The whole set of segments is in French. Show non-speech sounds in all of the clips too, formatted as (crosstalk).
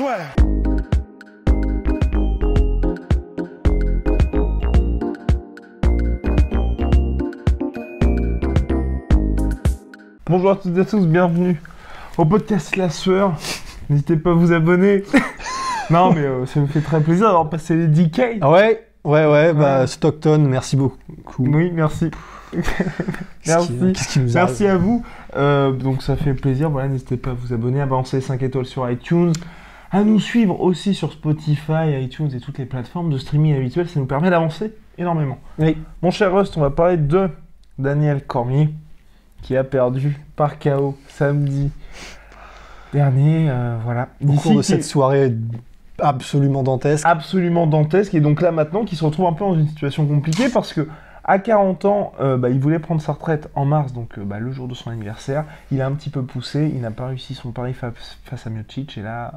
Bonjour à toutes et à tous, bienvenue au podcast La Sueur. N'hésitez pas à vous abonner. (laughs) non, mais euh, ça me fait très plaisir d'avoir passé les 10K. Ah ouais, ouais, ouais, bah Stockton, merci beaucoup. Oui, merci. Qui- merci. Qu'est-ce qui nous Merci à vous. Euh, donc ça fait plaisir. Voilà, n'hésitez pas à vous abonner, à balancer 5 étoiles sur iTunes, à nous suivre aussi sur Spotify, iTunes et toutes les plateformes de streaming habituelles. Ça nous permet d'avancer énormément. Oui. Mon cher Rust, on va parler de Daniel Cormier qui a perdu par KO samedi dernier. euh, voilà. Au cours de cette soirée absolument dantesque. absolument dantesque et donc là maintenant qui se retrouve un peu dans une situation compliquée parce que à 40 ans, euh, bah, il voulait prendre sa retraite en mars, donc euh, bah, le jour de son anniversaire. Il a un petit peu poussé, il n'a pas réussi son pari fa- face à Miocic et là,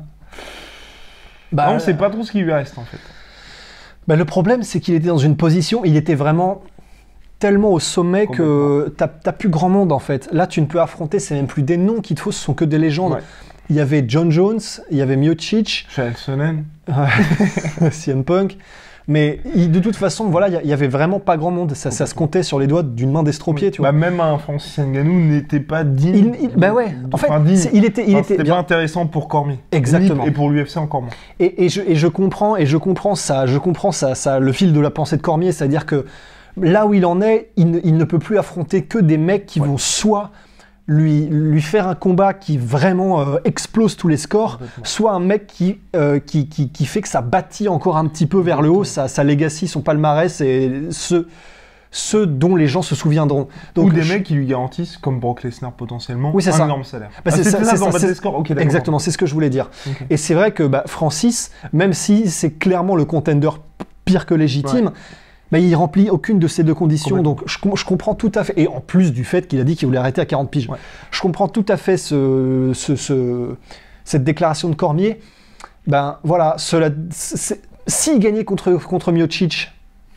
Bah, on ne sait pas trop ce qui lui reste en fait. bah, le problème, c'est qu'il était dans une position, il était vraiment tellement au sommet que t'as plus grand monde en fait. Là, tu ne peux affronter, c'est même plus des noms qu'il te faut, ce sont que des légendes. Ouais. Il y avait John Jones, il y avait Miocic, Charles Sonnen, CM Punk. Mais il- de toute façon, voilà, il y avait vraiment pas grand monde. Ça, ça se comptait sur les doigts d'une main d'estropié, tu vois. bah, même un Francis Ngannou n'était pas digne. Il- il- bah ouais, en fait, il était, il Enfin, était c'était bien. pas intéressant pour Cormier. Exactement. Et pour l'UFC encore moins. Et, et je, et je comprends, et je comprends ça, je comprends ça, ça, le fil de la pensée de Cormier, c'est-à-dire que là où il en est, il ne, il ne peut plus affronter que des mecs qui Ouais. vont soit lui, lui faire un combat qui vraiment euh, explose tous les scores, soit un mec qui, euh, qui, qui, qui fait que ça bâtit encore un petit peu vers le haut, sa, sa legacy, son palmarès, et ceux, ceux dont les gens se souviendront. Donc, Ou des je- mecs qui lui garantissent, comme Brock Lesnar potentiellement, Oui, un ça. énorme salaire. Bah, Ah, ça, c'est ça, Battle c'est- Score Ok, d'accord. Exactement, c'est ce que je voulais dire. Et c'est vrai que bah, Francis, même si c'est clairement le contender pire que légitime, bah, il remplit aucune de ces deux conditions. Donc je, com- je comprends tout à fait. Et en plus du fait qu'il a dit qu'il voulait arrêter à 40 piges, Ouais. je comprends tout à fait ce, ce- ce- cette déclaration de Cormier. Ben voilà, s'il gagnait contre, contre Miocic,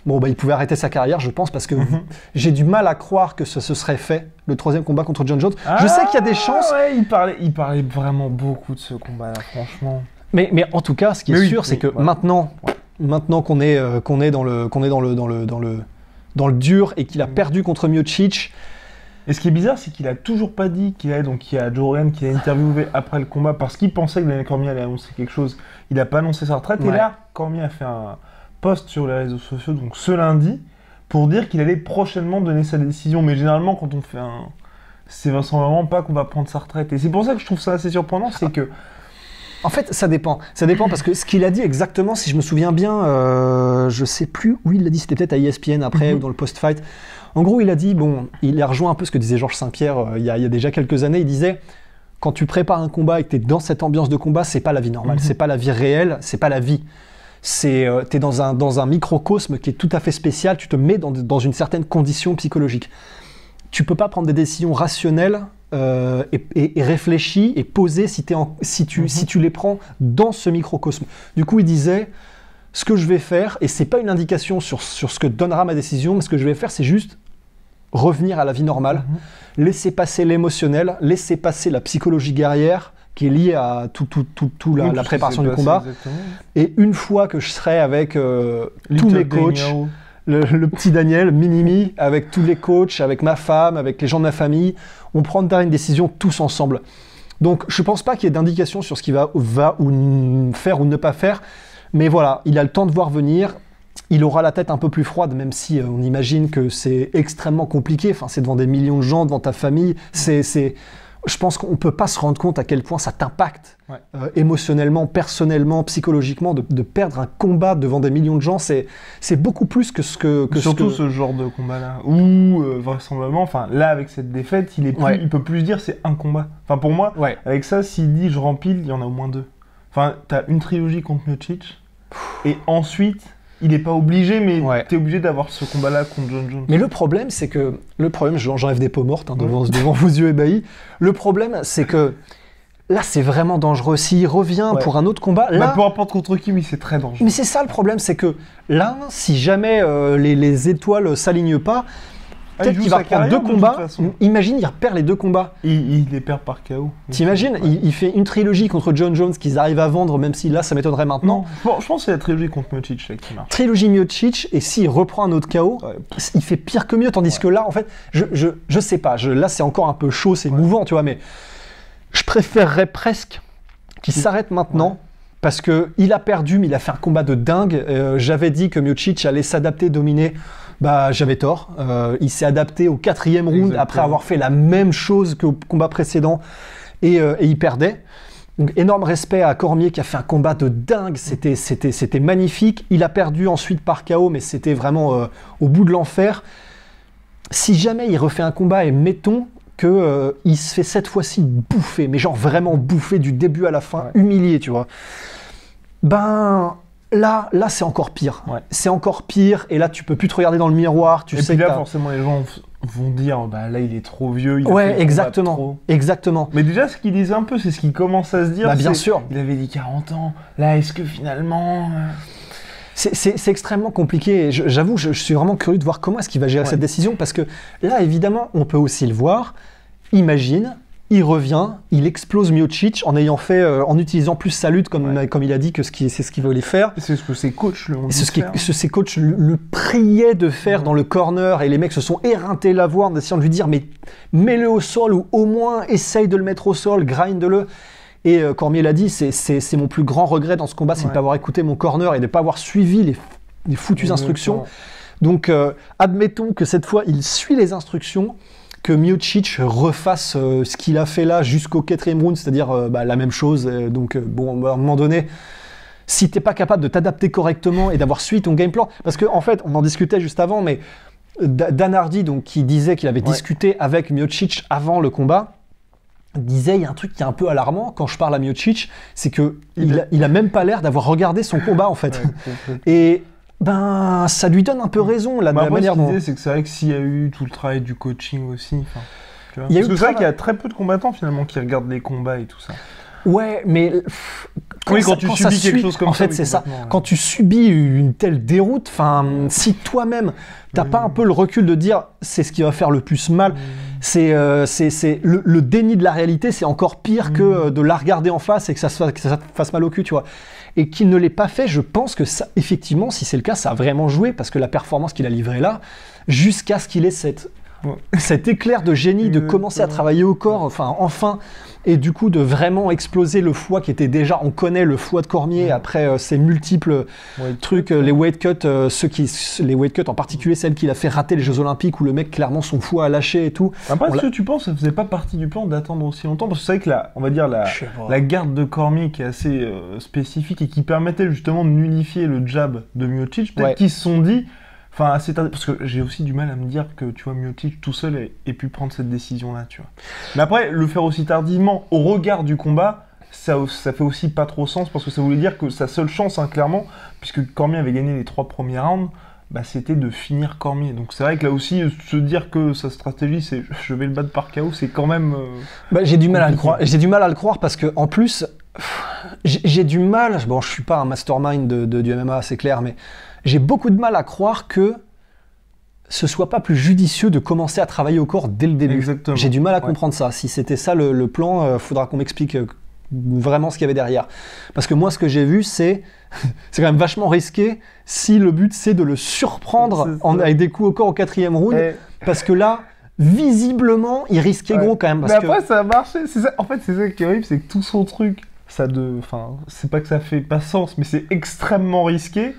bon, bah, il pouvait arrêter sa carrière, je pense, parce que Mhm. j'ai du mal à croire que ce se serait fait, le troisième combat contre John Jones. je sais qu'il y a des chances, Ah, Ouais, il parlait, il parlait vraiment beaucoup de ce combat-là, franchement. Mais, mais en tout cas, ce qui Mais est oui, sûr, c'est que maintenant, maintenant qu'on est, euh, qu'on est dans le, qu'on est dans le, dans le, dans le, dans le dur et qu'il a Mm. perdu contre Miocic, Et ce qui est bizarre, c'est qu'il a toujours pas dit qu'il allait, donc il y a Joe Rogan qui a interviewé après le combat parce qu'il pensait que Daniel Cormier allait annoncer quelque chose. Il a pas annoncé sa retraite. Et là, Cormier a fait un post sur les réseaux sociaux, donc ce lundi, pour dire qu'il allait prochainement donner sa décision. Mais généralement, quand on fait un. C'est vraiment pas qu'on va prendre sa retraite. Et c'est pour ça que je trouve ça assez surprenant, c'est que. En fait, ça dépend. Ça dépend parce que ce qu'il a dit exactement, si je me souviens bien, euh, je sais plus où il l'a dit, c'était peut-être à ESPN après Mhm. ou dans le post-fight. En gros, il a dit, bon, il a rejoint un peu ce que disait Georges Saint-Pierre euh, il, y a, il y a déjà quelques années. Il disait, quand tu prépares un combat et que tu es dans cette ambiance de combat, c'est pas la vie normale, Mhm. c'est pas la vie réelle, c'est pas la vie. C'est, euh, t'es dans un, dans un microcosme qui est tout à fait spécial, tu te mets dans, dans une certaine condition psychologique. Tu peux pas prendre des décisions rationnelles euh, et, et- et réfléchies et posées si, t'es en- si, tu, Mhm. si tu les prends dans ce microcosme. Du coup, il disait, ce que je vais faire, et c'est pas une indication sur, sur ce que donnera ma décision, mais ce que je vais faire, c'est juste revenir à la vie normale, laisser passer l'émotionnel, laisser passer la psychologie guerrière qui est liée à tout, tout, tout, tout la, Oui, préparation du combat. exactement. Et une fois que je serai avec euh, tous mes coachs. Le, petit Daniel, Minimi, avec tous les coachs, avec ma femme, avec les gens de ma famille, on prendra une décision tous ensemble. Donc je pense pas qu'il y ait d'indication sur ce qu'il va, faire ou ne pas faire, mais voilà, il a le temps de voir venir. Il aura la tête un peu plus froide, même si euh, on imagine que c'est extrêmement compliqué. Enfin, c'est devant des millions de gens, devant ta famille. C'est, je pense qu'on peut pas se rendre compte à quel point ça t'impacte Ouais. euh, émotionnellement, personnellement, psychologiquement, de, de perdre un combat devant des millions de gens. C'est, c'est beaucoup plus que ce que, que ce Surtout que- ce genre de combat-là, où euh, vraisemblablement, enfin là avec cette défaite, il est plus, Ouais. il peut plus se dire c'est un combat. Enfin pour moi, Ouais. avec ça, s'il dit je rempile, il y en a au moins deux. Enfin, t'as une trilogie contre Miocic, et ensuite, il est pas obligé, mais Ouais. t'es obligé d'avoir ce combat-là contre John Jones. Mais le problème, c'est que le problème, j'en- j'enlève des peaux mortes hein, devant, devant vos yeux ébahis. Le problème, c'est que là, c'est vraiment dangereux. S'il revient Ouais. pour un autre combat, Bah, là, peu importe contre qui, mais c'est très dangereux. Mais c'est ça le problème, c'est que là, si jamais euh, les, les étoiles s'alignent pas, peut-être il joue qu'il va sa reprendre deux de combats. Imagine, il repère les deux combats. Il, il les perd par KO. T'imagines, Ouais. il, il fait une trilogie contre John Jones qu'ils arrivent à vendre, même si là, ça m'étonnerait maintenant. Non, je pense- que c'est la trilogie contre Miocic là, qui marche. Trilogie Miocic, et s'il reprend un autre KO, Ouais. il fait pire que mieux. Tandis que là, en fait, je, je, je sais pas, je, là, c'est encore un peu chaud, c'est mouvant, tu vois, mais je préférerais presque qu'il s'arrête maintenant. Parce que il a perdu, mais il a fait un combat de dingue. Euh, J'avais dit que Miocic allait s'adapter, dominer. Bah, j'avais tort. Euh, il s'est adapté au quatrième round Exactement. après avoir fait la même chose qu'au combat précédent et, euh, et il perdait. Donc énorme respect à Cormier qui a fait un combat de dingue. C'était c'était c'était magnifique. Il a perdu ensuite par KO, mais c'était vraiment euh, au bout de l'enfer. Si jamais il refait un combat et mettons que euh, il se fait cette fois-ci bouffer, mais genre vraiment bouffer du début à la fin, Ouais. humilié, tu vois. Ben là, là c'est encore pire. Ouais. C'est encore pire. Et là, tu peux plus te regarder dans le miroir. Tu Et sais puis là, forcément, les gens vont dire bah là, il est trop vieux. Il Ouais, exactement, trop. exactement. Mais déjà, ce qu'il disait un peu, c'est ce qu'il commence à se dire. Bah, bien sûr. Il avait dit 40 ans. Là, est-ce que finalement. euh, C'est- extrêmement compliqué. J'avoue, je, je suis vraiment curieux de voir comment est-ce qu'il va gérer Ouais. cette décision parce que là, évidemment, on peut aussi le voir. Imagine, il revient, il explose Miocic en ayant fait, euh, en utilisant plus sa lutte comme, Ouais. comme il a dit que ce c'est ce qu'il voulait faire. C'est ce que ses coachs le ont Et dit C'est ce, ce- ces coachs le, le priaient de faire dans le corner et les mecs se sont éreintés la voix en essayant de lui dire mais mets-le au sol ou au moins essaye de le mettre au sol, grind-le. Et euh, Cormier l'a dit, c'est- mon plus grand regret dans ce combat, c'est de ne pas avoir écouté mon corner et de ne pas avoir suivi les, les foutues instructions. Donc euh, admettons que cette fois il suit les instructions, que Miocic refasse euh, ce qu'il a fait là jusqu'au quatrième round, c'est-à-dire euh, bah, la même chose. euh, donc bon, à un moment donné, si t'es pas capable de t'adapter correctement et d'avoir suivi ton game plan, parce qu'en en fait, on en discutait juste avant, mais Da- Dan Hardy, donc qui disait qu'il avait Ouais. discuté avec Miocic avant le combat. disait il y a un truc qui est un peu alarmant quand je parle à Miocic, c'est que Il il, a- a, il a même pas l'air d'avoir regardé son combat en fait. Ouais, complètement. Et ben ça lui donne un peu raison là, de la manière dont. c'est que c'est vrai que s'il y a eu tout le travail du coaching aussi. enfin, tu vois. Il y a Parce eu que c'est vrai qu'il y a très peu de combattants finalement qui regardent les combats et tout ça. Ouais, mais pff, Oui, quand ça- tu subis quelque suit- chose comme en ça, fait, oui, c'est ça. ouais. Quand tu subis une telle déroute, enfin, si toi-même t'as Oui. pas un peu le recul de dire c'est ce qui va faire le plus mal, c'est euh, c'est c'est- le, le déni de la réalité, c'est encore pire que Mm. euh, de la regarder en face et que ça, se fasse, que ça te fasse mal au cul, tu vois. Et qu'il ne l'ait pas fait, je pense que ça, effectivement, si c'est le cas, ça a vraiment joué parce que la performance qu'il a livrée là, jusqu'à ce qu'il ait cette. (laughs) cet éclair de génie de commencer à travailler au corps, enfin enfin, et du coup de vraiment exploser le foie qui était déjà, on connaît le foie de Cormier après euh, ces multiples Ouais, trucs, euh, les weight cuts, euh, ceux qui, les weight cuts en particulier, celles qu'il a fait rater les Jeux Olympiques où le mec clairement son foie a lâché et tout. Après, est-ce l'a- que tu penses que ça faisait pas partie du plan d'attendre aussi longtemps? Parce que c'est vrai que la, on va dire la, la garde de Cormier qui est assez spécifique et qui permettait justement de nullifier le jab de Miocic, peut-être Ouais. qu'ils se sont dit, enfin tard- parce que j'ai aussi du mal à me dire que tu vois Miocic tout seul ait, ait pu prendre cette décision-là, tu vois. Mais après, le faire aussi tardivement au regard du combat. Ça, ça fait aussi pas trop sens parce que ça voulait dire que sa seule chance, hein, clairement, puisque Cormier avait gagné les trois premiers rounds, bah, c'était de finir Cormier. Donc c'est vrai que là aussi, se dire que sa stratégie c'est je vais le battre par KO, c'est quand même. euh, Bah, j'ai du mal à le croire. J'ai du mal à le croire parce que en plus, j'ai du mal. Bon, je suis pas un mastermind de, de- du MMA, c'est clair, mais j'ai beaucoup de mal à croire que ce soit pas plus judicieux de commencer à travailler au corps dès le début. J'ai du mal à Ouais. comprendre ça. Si c'était ça le, le plan, euh, faudra qu'on m'explique euh, vraiment ce qu'il y avait derrière. Parce que moi, ce que j'ai vu, c'est (laughs) c'est quand même vachement risqué si le but c'est de le surprendre en, avec des coups au corps au quatrième round. Parce que là, visiblement, il risquait Ouais. gros quand même. Parce mais que... après, ça a marché. Ça. En fait, c'est ça qui est horrible, c'est que tout son truc, ça de. Enfin, c'est pas que ça fait pas sens, mais c'est extrêmement risqué.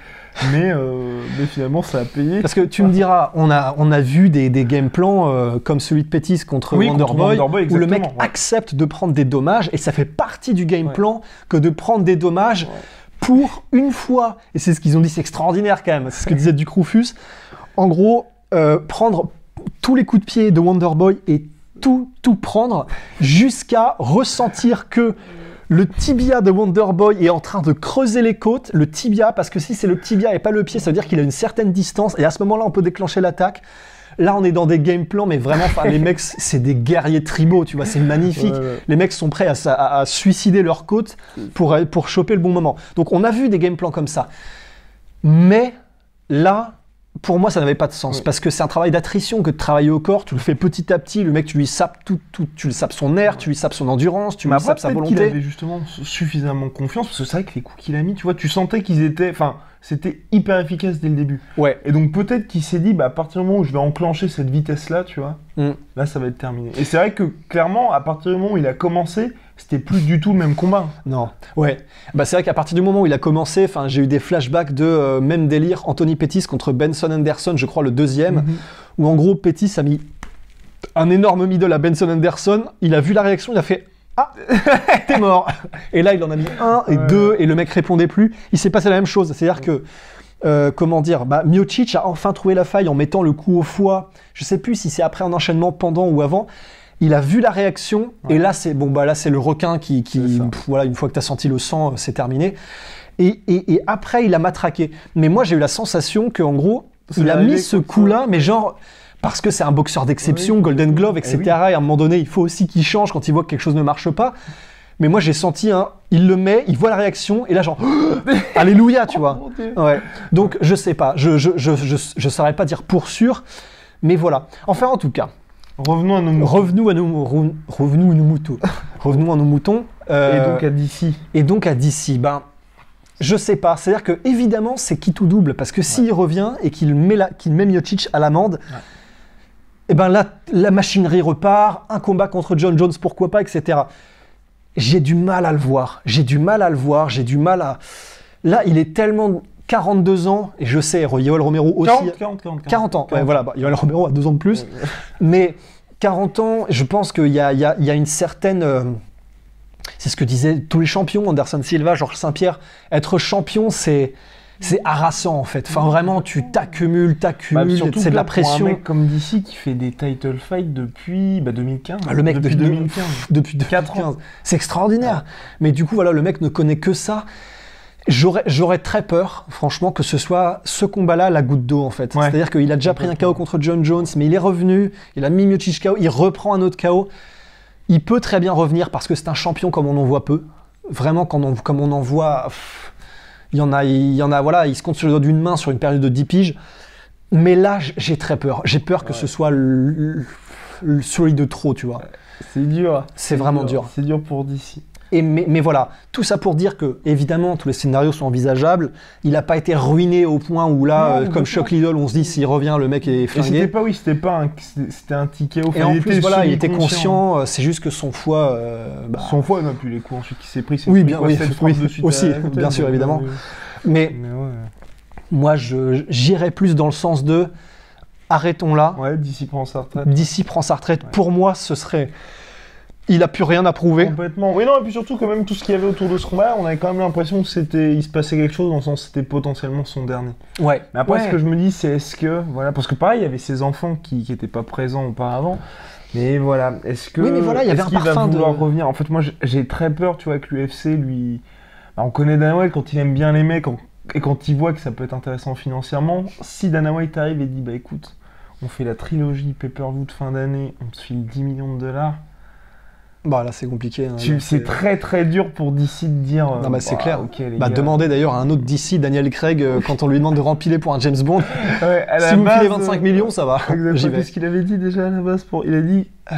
Mais, euh, mais finalement, ça a payé. Parce que tu me diras, on a, on a vu des, des game plans euh, comme celui de Pettis contre Oui, contre où le mec ouais. accepte de prendre des dommages, et ça fait partie du game Ouais. plan que de prendre des dommages Ouais. pour une fois. Et c'est ce qu'ils ont dit, c'est extraordinaire quand même, c'est ce que disait Ducrofus. En gros, euh, prendre tous les coups de pied de Wonderboy et tout, tout prendre jusqu'à ressentir que le tibia de Wonderboy est en train de creuser les côtes, le tibia, parce que si c'est le tibia et pas le pied, ça veut dire qu'il a une certaine distance, et à ce moment-là, on peut déclencher l'attaque. Là, on est dans des game plans, mais vraiment, les mecs, (laughs) c'est des guerriers tribaux, tu vois, c'est magnifique. Ouais, ouais. Les mecs sont prêts à, à- à suicider leur côte pour, pour choper le bon moment. Donc, on a vu des game plans comme ça. Mais là, pour moi, ça n'avait pas de sens Oui. parce que c'est un travail d'attrition que de travailler au corps. Tu le fais petit à petit. Le mec, tu lui sapes tout, tout, tu lui sapes son air, tu lui sapes son endurance, tu lui sapes sa peut-être qu'il volonté. avait justement suffisamment confiance, parce que c'est vrai que les coups qu'il a mis, tu vois, tu sentais qu'ils étaient. Enfin, c'était hyper efficace dès le début. Ouais. Et donc peut-être qu'il s'est dit, bah, à partir du moment où je vais enclencher cette vitesse-là, tu vois, Mm. là, ça va être terminé. Et c'est vrai que, clairement, à partir du moment où il a commencé, c'était plus du tout le même combat. Non. Ouais. Bah, c'est vrai qu'à partir du moment où il a commencé, enfin, j'ai eu des flashbacks de euh, même délire Anthony Pettis contre Benson Anderson, je crois le deuxième, Mhm. où en gros Pettis a mis un énorme middle à Benson Anderson. Il a vu la réaction, il a fait Ah, (laughs) t'es mort. Et là, il en a mis un et Ouais. deux, et le mec répondait plus. Il s'est passé la même chose. C'est-à-dire que, euh, comment dire, bah, Miocic a enfin trouvé la faille en mettant le coup au foie. Je sais plus si c'est après un enchaînement, pendant ou avant. Il a vu la réaction, Ouais. et là, c'est bon, bah là, c'est le requin qui, pff, voilà, une fois que tu as senti le sang, euh, c'est terminé. Et, et- et après, il a matraqué. Mais moi, j'ai eu la sensation qu'en gros, C'est il a mis ce ça. coup-là, mais genre, parce que c'est un boxeur d'exception, Oui. Golden Glove, Eh etc. oui. Et à un moment donné, il faut aussi qu'il change quand il voit que quelque chose ne marche pas. Mais moi, j'ai senti un. Il le met, il voit la réaction, et là, genre, (gasps) (gasps) Alléluia, tu vois. Oh, Dieu. Ouais. Donc, je sais pas. Je, je, je, je, je saurais pas dire pour sûr. Mais voilà. Enfin, en tout cas, Revenons à nos moutons. revenons à nos, re- revenons à nos moutons. (laughs) revenons à nos moutons. Et Euh, donc à DC. et donc à DC, ben, je sais pas. C'est-à-dire que évidemment, c'est qui tout double? Parce que s'il revient et qu'il met, la- qu'il met Miocic à l'amende, Ouais. et ben là, la machinerie repart, un combat contre John Jones, pourquoi pas, etc. J'ai du mal à le voir. J'ai du mal à le voir. J'ai du mal à. Là, il est tellement 42 ans et je sais, Yoel Romero aussi. 40, 40, 40. 40 ans. Ouais, 40. voilà, bah, Yoel Romero a deux ans de plus. Mais 40 ans, je pense qu'il y y y a une certaine. euh, c'est ce que disaient tous les champions, Anderson Silva, Georges Saint-Pierre. Être champion, c'est. C'est harassant en fait. Enfin vraiment, tu t'accumules, Bah, t'accumules, surtout c'est de la pour un pression. mec comme DC qui fait des title fights depuis bah, 2015. Ah, le mec depuis de- 2015. (laughs) depuis Quatre 2015. C'est extraordinaire. Mais du coup, voilà, le mec ne connaît que ça. J'aurais, très peur, franchement, que ce soit ce combat-là la goutte d'eau, en fait. Ouais. C'est-à-dire qu'il a déjà pris un KO contre John Jones, mais il est revenu, il a mis Miocic KO, il reprend un autre KO. Il peut très bien revenir parce que c'est un champion comme on en voit peu. Vraiment, quand on, comme on en voit, pff, il y en a, il y en a, voilà, il se compte sur le doigt d'une main sur une période de 10 piges. Mais là, j'ai très peur. J'ai peur que Ouais. ce soit le, le- le celui de trop, tu vois. C'est dur. C'est vraiment dur. C'est dur pour DC. Et mais, mais voilà, tout ça pour dire que, évidemment, tous les scénarios sont envisageables. Il n'a pas été ruiné au point où là, Non, euh, comme. Shock Lidl, on se dit s'il revient, le mec est Et c'était flingué. pas, oui, c'était pas un, c'était un ticket au Et en plus, voilà, il était conscient, euh, c'est juste que son foie. euh, bah, Son foie, non plus les coups ensuite qui s'est pris. Oui, bien, quoi, oui, (laughs) oui, de aussi, à bien sûr, évidemment. euh, Mais Mais ouais. moi, je- j'irais plus dans le sens de arrêtons là. Ouais, DC prend sa retraite. D'ici prend sa retraite. Ouais. Pour moi, ce serait. Il a plus rien à prouver. Complètement. Oui, non, et puis surtout, quand même, tout ce qu'il y avait autour de ce combat, on avait quand même l'impression que c'était, il se passait quelque chose dans le sens que c'était potentiellement son dernier. Ouais. Mais après, Ouais. ce que je me dis, c'est est-ce que, voilà, parce que pareil, il y avait ses enfants qui n'étaient pas présents auparavant. Mais voilà, est-ce que. Oui, mais voilà, il y avait est-ce un qu'il va parfum de- vouloir revenir? En fait, moi, j'ai- très peur, tu vois, que l'UFC, lui. Bah, on connaît Dana White quand il aime bien les mecs et quand il voit que ça peut être intéressant financièrement. Si Dana White arrive et dit, bah écoute, on fait la trilogie pay-per-view de fin d'année, on te file 10 millions de dollars. Bah là, c'est compliqué. hein. C'est très très dur pour DC de dire. euh, Non, bah, c'est bah, clair. ok, les Bah, demandez d'ailleurs à un autre DC, Daniel Craig, euh, quand on lui demande de rempiler pour un James Bond. (laughs) Ouais, à la si vous base, filez 25 euh, millions, ça va. (laughs) Exactement. Qu'est-ce qu'il avait dit déjà à la base pour... Il a dit. Euh,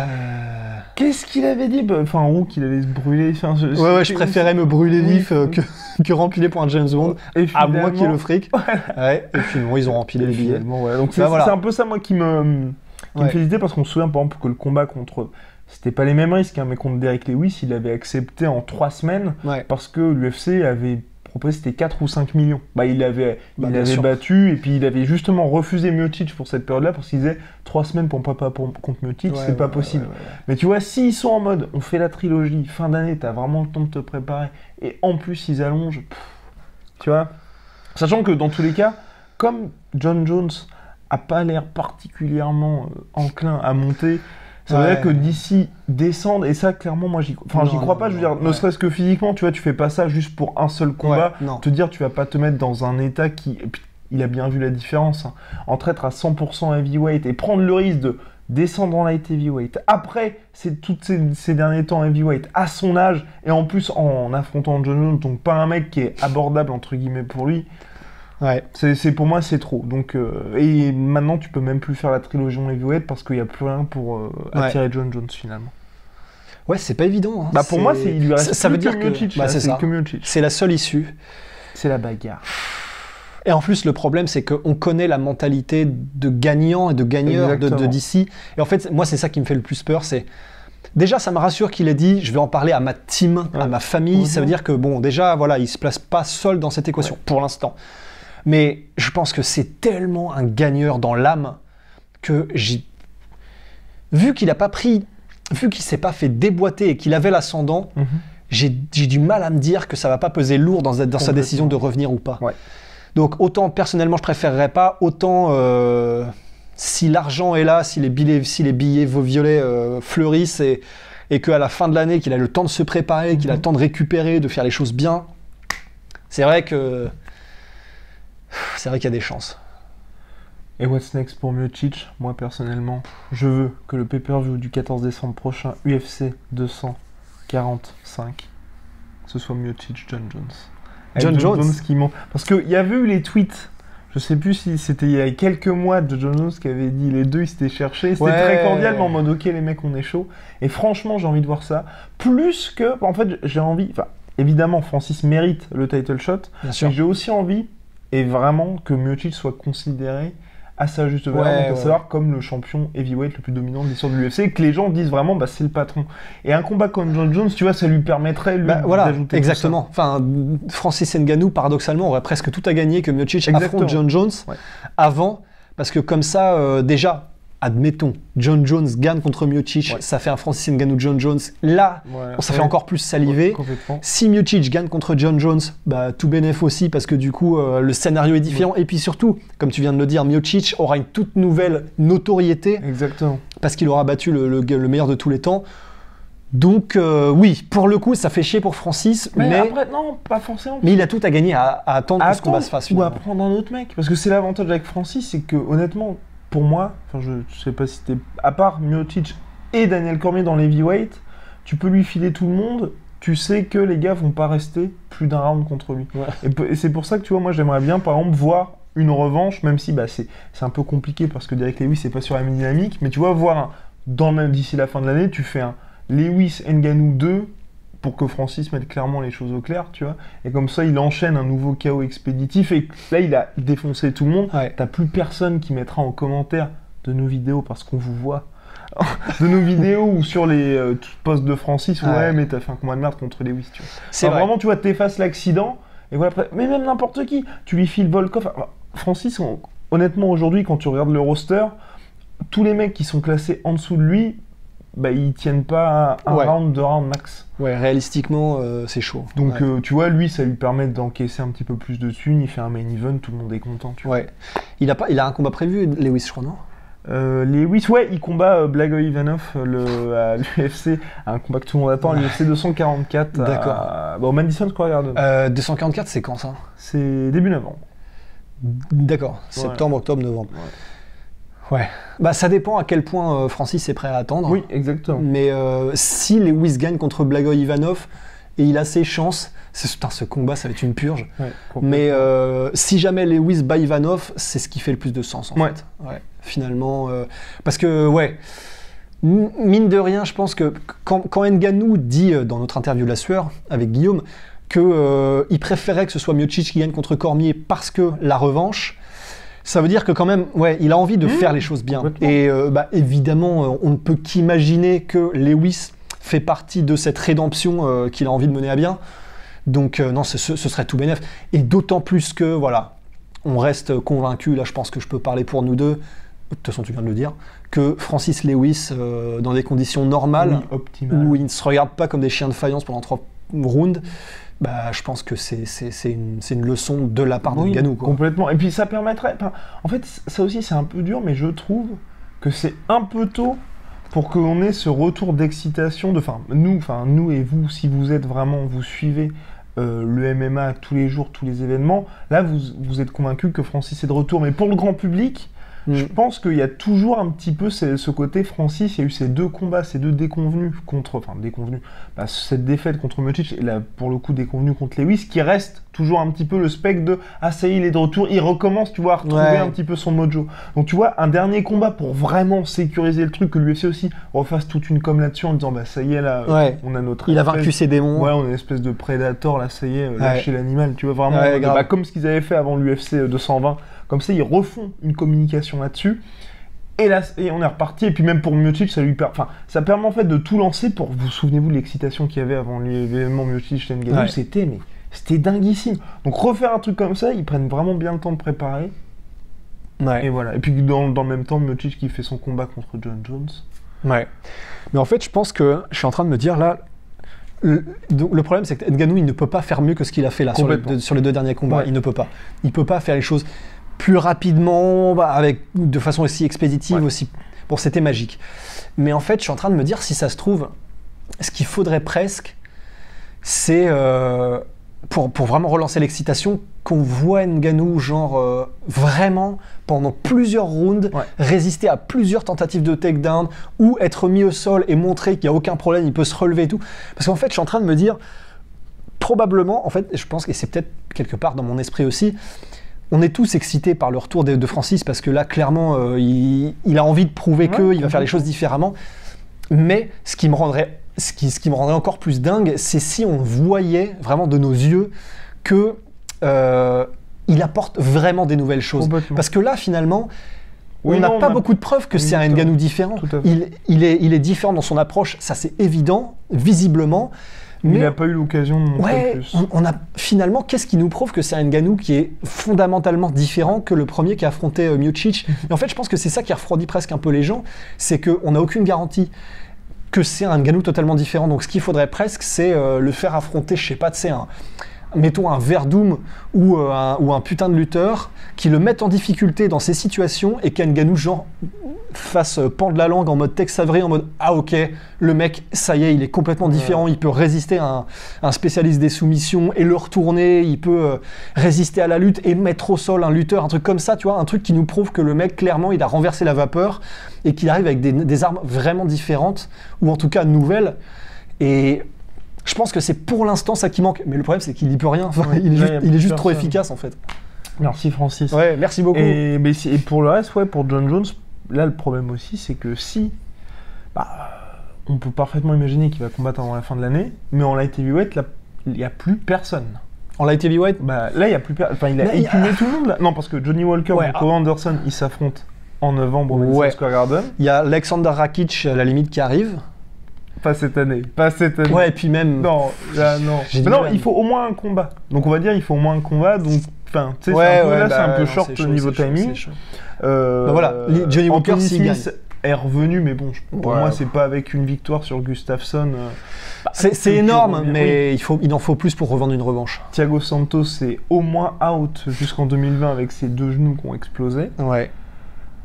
Qu'est-ce qu'il avait dit? Bah, Enfin, en gros, qu'il allait se brûler. Enfin, je- Ouais, ouais, je préférais me brûler vif que, (laughs) que rempiler pour un James Bond, Et à y ait finalement- le fric. Ouais, et finalement, ils ont rempilé les billets. Ouais. Donc c'est Bah, voilà. un peu ça, moi, qui me, qui me fait hésiter parce qu'on se souvient, par exemple, que le combat contre. C'était pas les mêmes risques, hein, mais contre Derek Lewis, il avait accepté en trois semaines Ouais. parce que l'UFC avait proposé c'était 4 ou 5 millions. Bah, il avait, Bah, il avait battu et puis il avait justement refusé Miocic pour cette période-là parce qu'il disait 3 semaines pour pas pour, contre Miocic, Ouais, c'est pas possible. Mais tu vois, s'ils sont en mode on fait la trilogie, fin d'année, t'as vraiment le temps de te préparer, et en plus ils allongent, pff, tu vois. Sachant que dans tous les cas, comme John Jones a pas l'air particulièrement euh, enclin à monter, ça veut Ouais. dire que d'ici descendre, et ça clairement moi j'y enfin, j'y crois non, pas, je veux dire, ne serait-ce que physiquement, tu vois, tu fais pas ça juste pour un seul combat, Ouais, te dire tu vas pas te mettre dans un état qui. et puis, il a bien vu la différence. hein. Entre être à 100% heavyweight et prendre le risque de descendre en light heavyweight. Après, c'est toutes ces, ces derniers temps heavyweight à son âge et en plus en affrontant John Jones, donc pas un mec qui est abordable entre guillemets pour lui. Ouais. C'est pour moi c'est trop. Donc euh, et maintenant tu peux même plus faire la trilogie en heavyweight parce qu'il y a plus rien pour euh, Ouais. attirer John Jones finalement. Ouais, c'est pas évident. hein. Bah pour moi c'est il lui reste ça, ça veut dire que bah, c'est la seule issue. C'est la bagarre. Et en plus, le problème, c'est qu'on connaît la mentalité de gagnant et de gagneur de. DC. Et en fait, moi, c'est ça qui me fait le plus peur. C'est déjà, ça me rassure qu'il ait dit, je vais en parler à ma team, à Ouais. ma famille. Ça veut dire que bon, déjà, voilà, il se place pas seul dans cette équation pour l'instant. Mais je pense que c'est tellement un gagneur dans l'âme que j'ai vu qu'il a pas pris, vu qu'il s'est pas fait déboîter et qu'il avait l'ascendant. Mhm. j'ai j'ai du mal à me dire que ça va pas peser lourd dans, dans sa décision de revenir ou pas. Ouais. Donc autant personnellement je préférerais pas, autant euh, si l'argent est là, si les billets, si les billets vos violets euh, fleurissent et, et qu'à la fin de l'année qu'il a le temps de se préparer, qu'il a le temps de récupérer, de faire les choses bien, c'est vrai que c'est vrai qu'il y a des chances. Et what's next pour Miocic Moi personnellement, je veux que le pay-per-view du 14 décembre prochain UFC 245 ce soit Miocic John Jones. John Jones? Qui monte parce qu'il y avait eu les tweets. Je sais plus si c'était il y a quelques mois de John Jones qui avait dit les deux ils s'étaient cherchés. C'était Ouais. très cordial mais en mode ok les mecs on est chaud. Et franchement j'ai envie de voir ça. Plus que en fait j'ai envie. Enfin évidemment Francis mérite le title shot. Bien sûr. Mais j'ai aussi envie, et vraiment, que Miocic soit considéré à sa juste valeur, Ouais, à ouais. savoir comme le champion heavyweight le plus dominant de l'histoire de l'UFC, que les gens disent vraiment, bah c'est le patron. Et un combat comme John Jones, tu vois, ça lui permettrait, lui, Bah, voilà, d'ajouter exactement. Enfin, Francis Ngannou, paradoxalement, aurait presque tout à gagner que Miocic affronte. John Jones Ouais. avant, parce que comme ça, euh, déjà, admettons, John Jones gagne contre Miocic, Ouais. ça fait un Francis Ngannou John Jones. Là, ça. Ouais, fait encore plus saliver. Si Miocic gagne contre John Jones, bah, tout bénéf aussi parce que du coup euh, le scénario est différent et puis surtout, comme tu viens de le dire, Miocic aura une toute nouvelle notoriété Exactement. parce qu'il aura battu le, le- le meilleur de tous les temps. Donc euh, oui, pour le coup, ça fait chier pour Francis, Mais, mais, après, non, pas forcément. mais il a tout à gagner à, à attendre À que ce combat se fasse. ou à prendre un autre mec. Parce que c'est l'avantage avec Francis, c'est que honnêtement, pour moi, enfin je, je sais pas si t'es. À part Miocic et Daniel Cormier dans l'heavyweight, tu peux lui filer tout le monde. Tu sais que les gars vont pas rester plus d'un round contre lui. Ouais. Et, c'est pour ça que tu vois, moi j'aimerais bien par exemple voir une revanche, même si bah, c'est un peu compliqué parce que Derek Lewis c'est pas sur la même dynamique, mais tu vois, voir un, dans d'ici la fin de l'année, tu fais un Lewis Ngannou 2 pour que Francis mette clairement les choses au clair, tu vois. Et comme ça, il enchaîne un nouveau chaos expéditif. Et là, il a défoncé tout le monde. Ouais. T'as plus personne qui mettra en commentaire de nos vidéos parce qu'on vous voit. (laughs) de nos vidéos ou sur les euh, posts de Francis, ouais, Ouais. mais t'as fait un combat de merde contre Lewis, tu vois. C'est Enfin, vrai. Vraiment, tu vois, t'effaces l'accident. Et voilà, après- mais même n'importe qui. Tu lui files Volkov. Enfin, Francis, on- honnêtement, aujourd'hui, quand tu regardes le roster, tous les mecs qui sont classés en dessous de lui, bah, ils tiennent pas un Ouais. round, deux rounds max. Ouais, réalistiquement, euh, c'est chaud. Donc, ouais. euh, tu vois, lui, ça lui permet d'encaisser un petit peu plus de thunes. Il fait un main event, tout le monde est content. Tu vois. Ouais. Il a pas, il a un combat prévu, Lewis, je crois, non? Euh, Lewis, ouais, il combat Blago Ivanov le, à (laughs) l'UFC, un combat que tout le monde attend, à l'UFC 244. à- D'accord. bah, au Madison Square Garden. euh, 244, c'est quand ça? C'est début novembre. D'accord, septembre, octobre, novembre. Ouais. Bah ça dépend à quel point euh, Francis est prêt à attendre. Oui, exactement. Mais euh, si Lewis gagne contre Blagoy Ivanov et il a ses chances, c'est- putain, ce combat ça va être une purge. Ouais, Mais euh, si jamais Lewis bat Ivanov, c'est ce qui fait le plus de sens en Ouais. fait. Ouais. Finalement, euh, parce que ouais, mine de rien, je pense que quand, quand Ngannou dit dans notre interview La Sueur avec Guillaume que euh, il préférait que ce soit Miocic qui gagne contre Cormier parce que la revanche. Ça veut dire que quand même, ouais, il a envie de Mmh, faire les choses bien. Et euh, bah, évidemment, euh, on ne peut qu'imaginer que Lewis fait partie de cette rédemption euh, qu'il a envie de mener à bien. Donc euh, non, ce, serait tout bénef. Et d'autant plus que, voilà, on reste convaincu, là je pense que je peux parler pour nous deux, de toute façon tu viens de le dire, que Francis Lewis, dans des conditions normales, Oui, où il ne se regarde pas comme des chiens de faïence pendant trois rounds, bah, je pense que c'est une, leçon de la part de Oui, quoi. Complètement. Et puis ça permettrait. en fait, ça aussi c'est un peu dur, mais je trouve que c'est un peu tôt pour qu'on ait ce retour d'excitation. De, enfin, nous, enfin nous et vous, si vous êtes vraiment, vous suivez euh, le MMA tous les jours, tous les événements. Là, vous, vous êtes convaincu que Francis est de retour, mais pour le grand public. Je Mm. pense qu'il y a toujours un petit peu ce, ce côté Francis, il y a eu ces deux combats, ces deux déconvenus contre, enfin déconvenus, bah, cette défaite contre Miocic et là pour le coup déconvenus contre Lewis, qui reste toujours un petit peu le spectre de ah ça y est il est de retour, il recommence tu vois à retrouver Ouais. un petit peu son mojo. Donc tu vois un dernier combat pour vraiment sécuriser le truc que l'UFC aussi refasse toute une com là-dessus en disant bah ça y est là, Ouais. on a notre Il a vaincu ses démons. Ouais, on est une espèce de prédateur, là, ça y est, euh, lâcher l'animal, tu vois, vraiment, euh, bah, comme ce qu'ils avaient fait avant l'UFC 220, comme ça, ils refont une communication là-dessus, et là, et on est reparti, et puis même pour Miocic, ça lui per- enfin, ça permet en fait de tout lancer pour, vous souvenez-vous de l'excitation qu'il y avait avant l'événement Miocic Ngannou, Ouais. c'était, mais, c'était dinguissime. Donc refaire un truc comme ça, ils prennent vraiment bien le temps de préparer, Ouais. et voilà. Et puis dans, dans le même temps, Miocic qui fait son combat contre John Jones. Ouais. Mais en fait, je pense que je suis en train de me dire là. Le, problème, c'est que Ngannou, il ne peut pas faire mieux que ce qu'il a fait là sur les, Complètement. deux, sur les deux derniers combats. Ouais. Il ne peut pas. Il peut pas faire les choses plus rapidement, bah, avec de façon aussi expéditive Ouais. aussi. Bon, c'était magique. Mais en fait, je suis en train de me dire si ça se trouve, ce qu'il faudrait presque, c'est euh, pour, pour vraiment relancer l'excitation, qu'on voit Ngannou genre euh, vraiment pendant plusieurs rounds Ouais. résister à plusieurs tentatives de takedown ou être mis au sol et montrer qu'il n'y a aucun problème, il peut se relever et tout. Parce qu'en fait, je suis en train de me dire, probablement, en fait, je pense que c'est peut-être quelque part dans mon esprit aussi, on est tous excités par le retour de, de Francis parce que là, clairement, euh, il, il a envie de prouver Ouais, qu'il va faire les choses différemment. Mais ce qui me rendrait, ce qui, ce qui me rendrait encore plus dingue, c'est si on voyait vraiment de nos yeux que euh, il apporte vraiment des nouvelles choses. Parce que là, finalement, Oui, on n'a pas a- beaucoup de preuves que c'est un. Ngannou différent. Il, il est, il est différent dans son approche, ça c'est évident, visiblement. Mais il n'a pas eu l'occasion de montrer ouais, plus. on, on a finalement, qu'est-ce qui nous prouve que c'est un Ngannou qui est fondamentalement différent que le premier qui a affronté euh, Miocic (laughs) Et en fait, je pense que c'est ça qui refroidit presque un peu les gens, c'est qu'on n'a aucune garantie que c'est un Ngannou totalement différent. Donc, ce qu'il faudrait presque, c'est euh, le faire affronter, je sais pas, tu sais, un, mettons un Verdum ou, euh, un, ou un putain de lutteur qui le mette en difficulté dans ces situations et qu'un Ngannou, genre, fasse euh, pendre la langue en mode Tex Avery, en mode Ah, ok, le mec, ça y est, il est complètement Ouais. différent, il peut résister à un, un spécialiste des soumissions et le retourner, il peut euh, résister à la lutte et mettre au sol un lutteur, un truc comme ça, tu vois, un truc qui nous prouve que le mec, clairement, il a renversé la vapeur et qu'il arrive avec des, des armes vraiment différentes, ou en tout cas nouvelles. Et je pense que c'est pour l'instant ça qui manque. Mais le problème, c'est qu'il n'y peut rien. Enfin, Ouais, il, est juste, il est trop efficace, en fait. Merci Francis. Ouais, merci beaucoup. Et, mais si- et pour le reste, ouais, pour John Jones, là le problème aussi, c'est que si, bah, on peut parfaitement imaginer qu'il va combattre avant la fin de l'année, mais en light heavyweight, il n'y a plus personne. En light heavyweight, Bah, là, il n'y a plus personne. Enfin, il a épumé tout le monde. Là. Non, parce que Johnny Walker Ouais, et ah. Cole Anderson, ils s'affrontent en novembre au Madison. Square Garden. il y a Alexander Rakic, à la limite, qui arrive. Pas cette année. Pas cette année. Ouais, et puis même. Non, là, non. Mais non, même. il faut au moins un combat. Donc on va dire il faut au moins un combat. Donc, enfin, tu sais, Ouais, c'est un peu, ouais, là, bah c'est un peu short au niveau timing. chaud. Euh, Bah voilà, Johnny Walker, Smith est revenu, mais bon, pour Ouais. moi, c'est pas avec une victoire sur Gustafsson. euh, bah, C'est énorme, mais il, faut, il en faut plus pour revendre une revanche. Thiago Santos est au moins out jusqu'en 2020 avec ses deux genoux qui ont explosé. Ouais.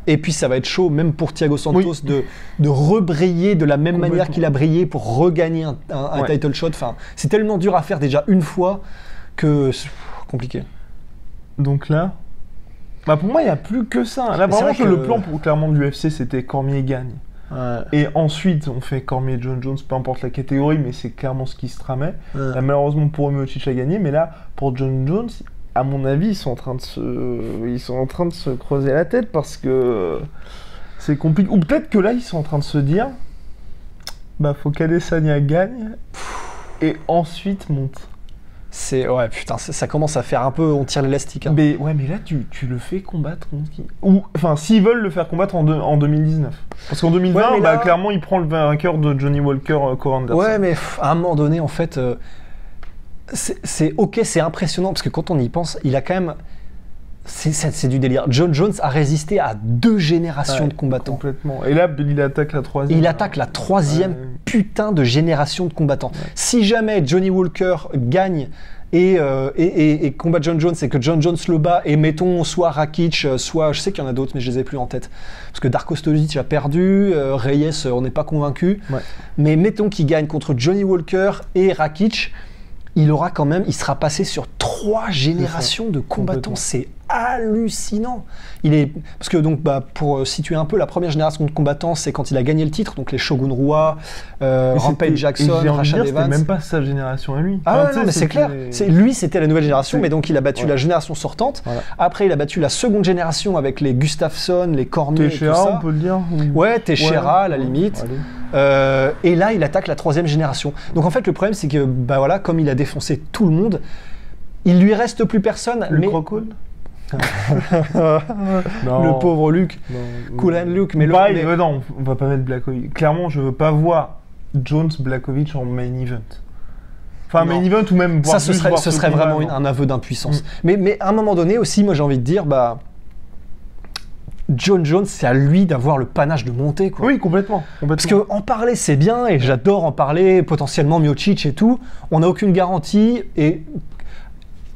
Et puis ça va être chaud, même pour Thiago Santos, Oui. de, de rebriller de la même manière qu'il a brillé pour regagner un, un- un Ouais. title shot. Enfin, c'est tellement dur à faire déjà une fois que c'est compliqué. Donc là, bah pour moi, il n'y a plus que ça. Là, vraiment, vrai que le plan pour clairement de l'UFC, c'était Cormier gagne. Et ensuite, on fait Cormier John Jones, peu importe la catégorie, mais c'est clairement ce qui se tramait. Là, malheureusement pour Miocic a gagné, mais là pour John Jones, à mon avis, ils sont en train de se, ils sont en train de se creuser la tête parce que c'est compliqué. Ou peut-être que là ils sont en train de se dire, bah faut qu'Adesanya gagne et ensuite monte. C'est ouais putain, ça, commence à faire un peu, on tire l'élastique. hein. Mais ouais, mais là tu, tu le fais combattre Ou enfin s'ils veulent le faire combattre en, en 2019, parce qu'en 2020, Ouais, bah, là- clairement il prend le vainqueur de Johnny Walker, euh, Anderson. Ouais, mais pff, à un moment donné, en fait, euh, c'est ok, c'est impressionnant parce que quand on y pense, il a quand même. C'est du délire. John Jones a résisté à deux générations Ouais, de combattants. Complètement. Et là, il attaque la troisième. Il attaque la troisième Ouais. putain de génération de combattants. Si jamais Johnny Walker gagne et, euh, et, et- et combat John Jones et que John Jones le bat et mettons soit Rakic, euh, soit je sais qu'il y en a d'autres mais je les ai plus en tête parce que Darko Stolic a perdu, euh, Reyes on n'est pas convaincu. Ouais. Mais mettons qu'il gagne contre Johnny Walker et Rakic, il aura quand même, il sera passé sur trois générations de combattants. C'est hallucinant. Il est parce que donc bah, pour euh, situer un peu la première génération de combattants, c'est quand il a gagné le titre, donc les Shogun Roi, euh, Rampage Jackson, Rashad dire, C'était Evans. même pas sa génération à lui. Ah Enfin, ouais, non, mais c'est clair. C'est- Lui, c'était la nouvelle génération, mais donc il a battu la génération sortante. Voilà. Après, il a battu la seconde génération avec les Gustafsson, les Cormier, et tout Teixeira, on peut le dire ou- Ouais, Teixeira, à la limite. Euh, et là, il attaque la troisième génération. Donc en fait, le problème, c'est que bah voilà, comme il a défoncé tout le monde, il lui reste plus personne. Le mais (laughs) le pauvre Luc, cool and Luke, mais le- mais- euh, non, on va pas mettre Blakovic. Clairement, je veux pas voir Jones Blakovic en main event. Enfin, Non. main event ou même voir ça, ce serait, voir ce ce serait combat, vraiment une- un aveu d'impuissance. Mm. Mais, mais à un moment donné aussi, moi j'ai envie de dire, bah, John Jones, c'est à lui d'avoir le panache de monter, quoi. Oui, complètement. Parce que en parler, c'est bien, et j'adore en parler, potentiellement Miocic et tout. On n'a aucune garantie, et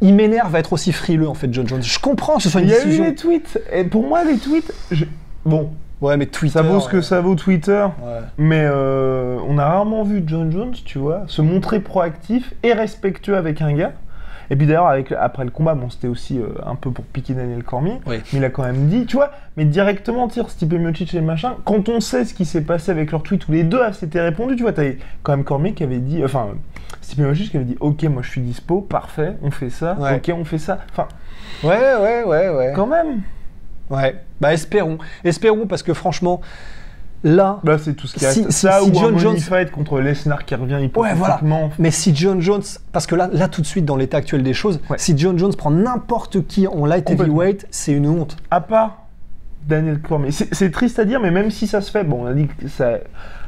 il m'énerve à être aussi frileux, en fait, John Jones. Je comprends que ce soit une Il y a eu les tweets. Et pour moi, les tweets. je- Bon, Ouais, mais Twitter. ça vaut ce que ça vaut Twitter. ouais. Mais euh, on a rarement vu John Jones, tu vois, se montrer proactif et respectueux avec un gars. Et puis d'ailleurs, avec, après le combat, bon, c'était aussi euh, un peu pour piquer Daniel Cormier. Oui. Mais il a quand même dit, tu vois, mais directement, tire Stipe Miocic et machin. Quand on sait ce qui s'est passé avec leur tweet où les deux s'étaient répondu, tu vois, t'avais quand même Cormier qui avait dit, enfin, Stipe Miocic qui avait dit, ok, moi je suis dispo, parfait, on fait ça, Ouais. ok, on fait ça. Enfin, Ouais, ouais, ouais, ouais. quand même. Ouais. Bah, espérons. Espérons, parce que franchement, là. Là, c'est tout ce qui Si- si- ça si ou John un Jones- fight contre Lesnar qui revient Ouais, voilà. hypothétiquement. Mais si John Jones, parce que là, là tout de suite dans l'état actuel des choses, Ouais. si John Jones prend n'importe qui en light heavyweight, c'est une honte. à part Daniel Cormier. C'est triste à dire, mais même si ça se fait, bon, on a dit que ça.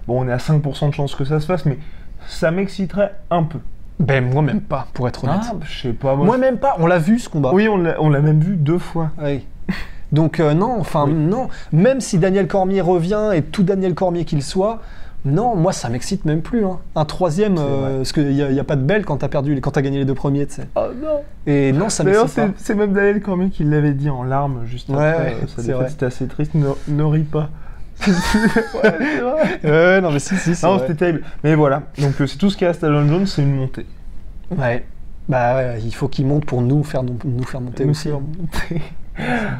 Bon, on est à 5% de chance que ça se fasse, mais ça m'exciterait un peu. Ben moi même pas, pour être honnête. Ah, je sais pas, moi. moi même pas. On l'a vu ce combat. Oui, on l'a on l'a même vu deux fois. Oui. (laughs) Donc euh, non, enfin Oui. non. Même si Daniel Cormier revient et tout Daniel Cormier qu'il soit, non, moi ça m'excite même plus. hein. Un troisième, euh, parce qu'il n'y a, y a pas de belle quand t'as perdu, quand t'as gagné les deux premiers, tu sais. Oh non Et non, ça m'excite c'est pas. c'est même Daniel Cormier qui l'avait dit en larmes juste Ouais, après. ouais. C'était assez triste. Ne, ne ris pas. (laughs) ouais, vrai. Ouais, non mais si, si, Non, c'était terrible. Mais voilà, donc euh, c'est tout ce qui reste à John Jones, c'est une montée. Ouais. Bah ouais, il faut qu'il monte pour nous faire, nous faire monter Nous aussi. faire monter.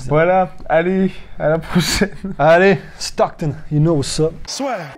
Voilà, allez, à la prochaine. Allez, Stockton, you know what's up. Swear.